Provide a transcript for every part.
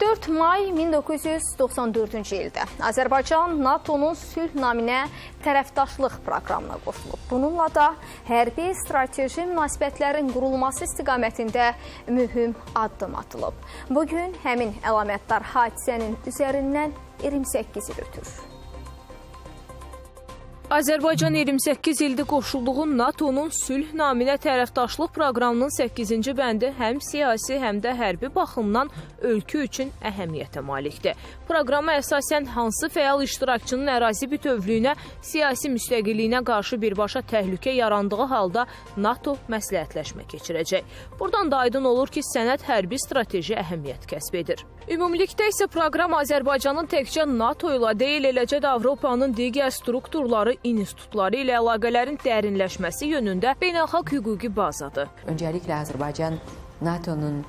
4 may 1994-cü ildə Azərbaycan NATO-nun sülh naminə tərəfdaşlıq proqramına qoşulub. Bununla da hərbi strateji münasibətlərin qurulması istiqamətində mühüm addım atılıb. Bugün həmin əlamətdar hadisənin üzərindən 28 il ötür. Azərbaycan 28 ildir qoşulduğu NATO-nun sülh naminə tərəfdaşlıq proqramının 8-ci bəndi həm siyasi, həm də hərbi baxımdan ölkə üçün əhəmiyyətə malikdir. Proqrama əsasən hansı fəal iştirakçının ərazi bütövlüyünə, siyasi müstəqilliyinə qarşı birbaşa təhlükə yarandığı halda NATO məsləhətləşmə keçirəcək. Buradan da aydın olur ki, sənəd hərbi strateji əhəmiyyət kəsb edir. Ümumilikdə isə proqram Azərbaycanın təkcə NATO ilə deyil, eləcə də Avropanın digər strukturları institutları ilə əlaqələrin dərinləşməsi yönündə beynəlxalq hüquqi bazadır. Öncəliklə Azərbaycan NATO-nun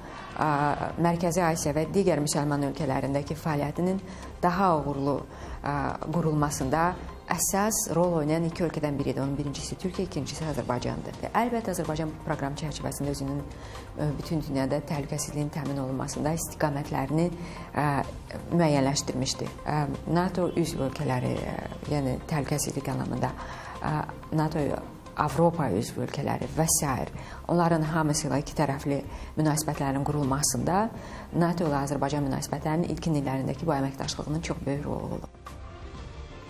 Mərkəzi Asiya və digər müsəlman ölkələrindəki fəaliyyətinin daha uğurlu qurulmasında əsas rol oynayan iki ölkədən biridir. Onun birincisi Türkiyə, ikincisi Azərbaycandır. Və əlbəttə Azərbaycan proqram çərçivəsində özünün e, bütün dünyada təhlükəsizliyin təmin olunmasında istiqamətlərini ə, e, müəyyənləşdirmişdi. Ə, e, NATO üzv ölkələri, ə, yəni təhlükəsizlik anlamında NATO Avropa üzv ölkələri və s. onların hamısı ilə iki tərəfli münasibətlərin qurulmasında NATO ilə Azərbaycan münasibətlərinin ilkin illərindəki bu əməkdaşlığının çox böyük rolu olub.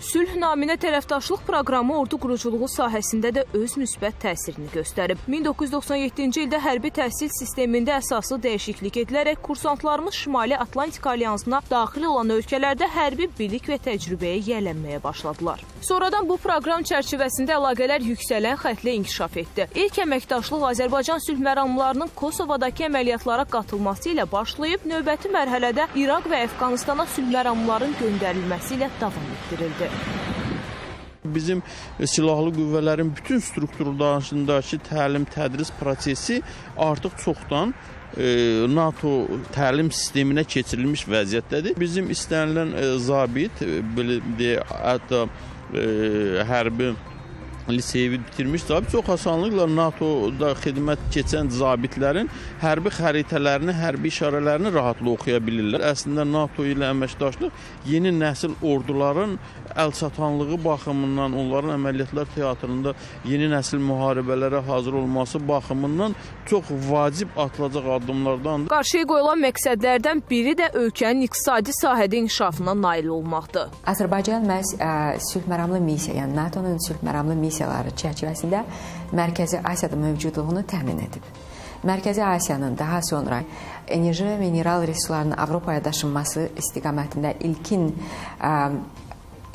Sülh naminə tərəfdaşlıq proqramı ordu quruculuğu sahəsində də öz müsbət təsirini göstərib. 1997-ci ildə hərbi təhsil sistemində əsaslı dəyişiklik edilərək kursantlarımız Şimali Atlantika Alyansına daxil olan ölkələrdə hərbi bilik və təcrübəyə yiyələnməyə başladılar. Sonradan bu proqram çərçivəsində əlaqələr yüksələn xətlə inkişaf etdi. İlk əməkdaşlıq Azərbaycan sülh məramlarının Kosovadakı əməliyyatlara qatılması ilə başlayıb, növbəti mərhələdə İraq və Əfqanistana sülh məramların göndərilməsi ilə davam etdirildi. Bizim silahlı qüvvələrin bütün strukturlarındakı təlim, tədris prosesi artıq çoxdan e, NATO təlim sisteminə keçirilmiş vəziyyətdədir. Bizim istənilən e, zabit, e, belə deyək, hətta hərbi liseyi bitirmiş zabit çox asanlıqla NATO-da xidmət keçən zabitlərin hərbi xəritələrini, hərbi işarələrini rahatlıqla oxuya bilirlər. Əslində NATO ilə əməkdaşlıq yeni nəsil orduların əlçatanlığı baxımından, onların əməliyyatlar teatrında yeni nəsil müharibələrə hazır olması baxımından çox vacib atılacaq addımlardandır. Qarşıya qoyulan məqsədlərdən biri də ölkənin iqtisadi sahədə inkişafına nail olmaqdır. Azərbaycan məhz sülh məramlı missiya, yəni NATO-nun sülh məramlı missiya missiyaları çərçivəsində Mərkəzi Asiyada mövcudluğunu təmin edib. Mərkəzi Asiyanın daha sonra enerji və mineral resurslarının Avropaya daşınması istiqamətində ilkin ə,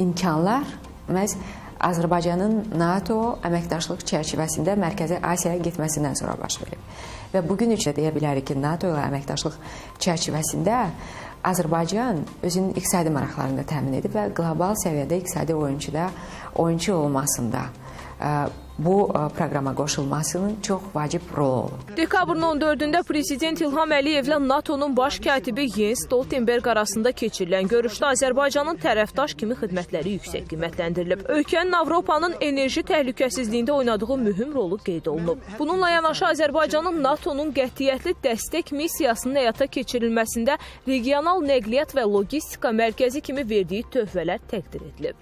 imkanlar məhz Azərbaycanın NATO əməkdaşlıq çərçivəsində Mərkəzi Asiyaya getməsindən sonra baş verib. Və bu gün üçün deyə bilərik ki, NATO ilə əməkdaşlıq çərçivəsində Azərbaycan özünün iqtisadi maraqlarını təmin edib və qlobal səviyyədə iqtisadi oyunçuda oyunçu olmasında bu proqrama qoşulmasının çox vacib rolu olub. Dekabrın 14-də prezident İlham Əliyevlə NATO-nun baş katibi Jens Stoltenberg arasında keçirilən görüşdə Azərbaycanın tərəfdaş kimi xidmətləri yüksək qiymətləndirilib. Ölkənin Avropanın enerji təhlükəsizliyində oynadığı mühüm rolu qeyd olunub. Bununla yanaşı Azərbaycanın NATO-nun qətiyyətli dəstək missiyasının həyata keçirilməsində regional nəqliyyat və logistika mərkəzi kimi verdiyi töhfələr təqdir edilib.